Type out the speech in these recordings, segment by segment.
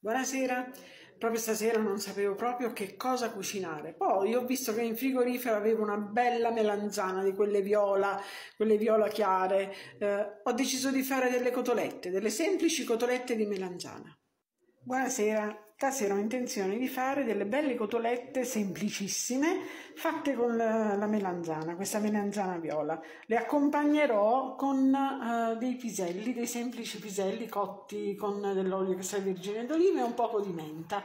Buonasera, proprio stasera non sapevo proprio che cosa cucinare. Poi ho visto che in frigorifero avevo una bella melanzana di quelle viola, quelle viola chiare. Eh, ho deciso di fare delle cotolette, delle semplici cotolette di melanzana. Buonasera, stasera ho intenzione di fare delle belle cotolette semplicissime fatte con la, la melanzana, questa melanzana viola. Le accompagnerò con uh, dei piselli, dei semplici piselli cotti con dell'olio extravergine d'oliva e un poco di menta.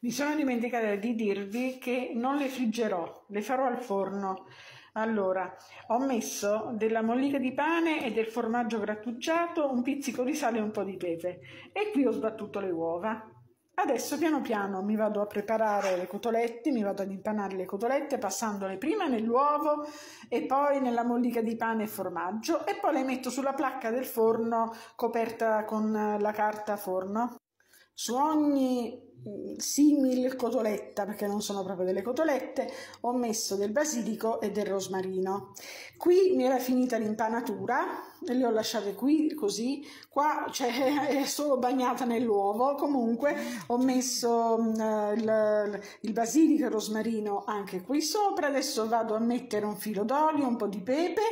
Mi sono dimenticata di dirvi che non le friggerò, le farò al forno. Allora, ho messo della mollica di pane e del formaggio grattugiato, un pizzico di sale e un po' di pepe. E qui ho sbattuto le uova. Adesso piano piano mi vado a preparare le cotolette, mi vado ad impanare le cotolette passandole prima nell'uovo e poi nella mollica di pane e formaggio e poi le metto sulla placca del forno coperta con la carta forno. Su ogni simil cotoletta, perché non sono proprio delle cotolette, ho messo del basilico e del rosmarino. Qui mi era finita l'impanatura e le ho lasciate qui così. Qua cioè, è solo bagnata nell'uovo. Comunque ho messo uh, il, il basilico e il rosmarino anche qui sopra. Adesso vado a mettere un filo d'olio, un po' di pepe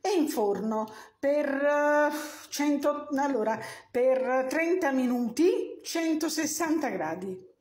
e in forno per, 100, eh, allora, per 30 minuti 160 gradi.